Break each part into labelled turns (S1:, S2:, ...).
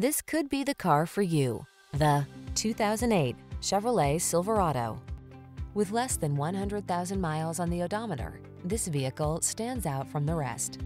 S1: This could be the car for you. The 2008 Chevrolet Silverado. With less than 100,000 miles on the odometer, this vehicle stands out from the rest.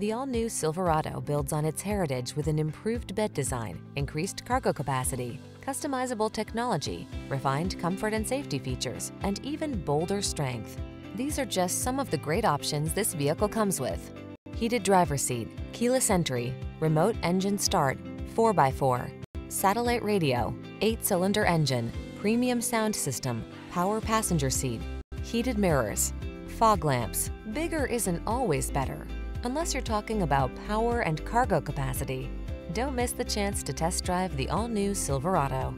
S1: The all-new Silverado builds on its heritage with an improved bed design, increased cargo capacity, customizable technology, refined comfort and safety features, and even bolder strength. These are just some of the great options this vehicle comes with. Heated driver seat, keyless entry, remote engine start, 4x4, satellite radio, 8-cylinder engine, premium sound system, power passenger seat, heated mirrors, fog lamps. Bigger isn't always better, unless you're talking about power and cargo capacity. Don't miss the chance to test drive the all-new Silverado.